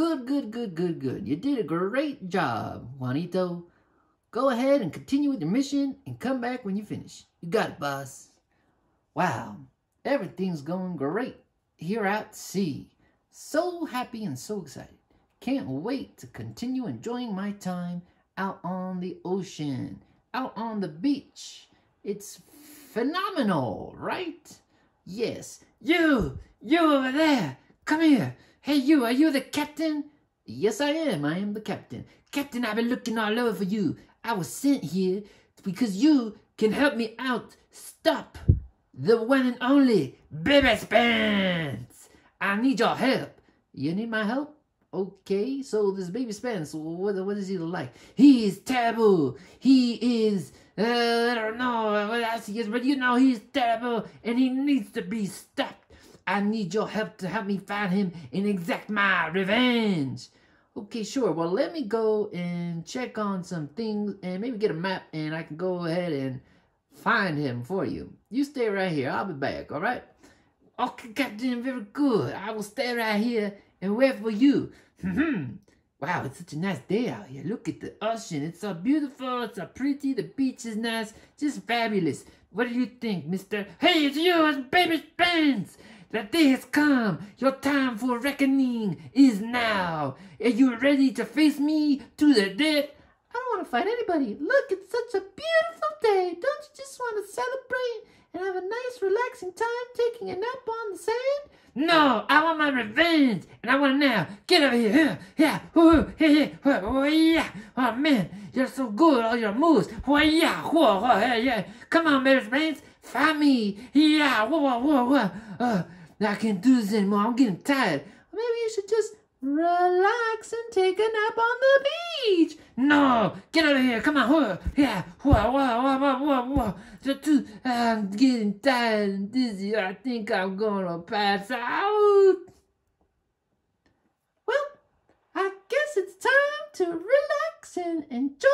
good, good, good, good, good. You did a great job, Juanito. Go ahead and continue with your mission and come back when you finish. You got it, boss. Wow, everything's going great here at sea. So happy and so excited. Can't wait to continue enjoying my time out on the ocean, out on the beach. It's phenomenal, right? Yes. You, you over there, come here. Hey, you, are you the captain? Yes, I am. I am the captain. Captain, I've been looking all over for you. I was sent here because you can help me out. Stop the one and only Baby Spence. I need your help. You need my help? Okay, so this baby Spence, what, what is he like? He is terrible. He is, uh, I don't know what else he is, but you know he's terrible and he needs to be stopped. I need your help to help me find him and exact my revenge. Okay, sure. Well, let me go and check on some things and maybe get a map and I can go ahead and find him for you. You stay right here. I'll be back, all right? Okay, Captain, very good. I will stay right here and wait for you. Mm-hmm. wow, it's such a nice day out here. Look at the ocean. It's so beautiful. It's so pretty. The beach is nice. Just fabulous. What do you think, mister? Hey, it's you, it's Baby Spence. The day has come. Your time for reckoning is now. Are you ready to face me to the death? I don't want to fight anybody. Look, it's such a beautiful day. Don't you just want to celebrate and have a nice relaxing time taking a nap on the sand? No, I want my revenge, and I want it now. Get over here, yeah, here, whoo, yeah. Oh man, you're so good, all your moves. Yeah, yeah, yeah. Come on, Mary Brains, find me. Yeah, whoa, whoa, whoa, whoa. Uh, I can't do this anymore. I'm getting tired. Maybe you should just relax and take a nap on the beach. No, get out of here. Come on. Whoa, yeah. Whoa, whoa, whoa, whoa, whoa, whoa. I'm getting tired and dizzy. I think I'm going to pass out. Well, I guess it's time to relax and enjoy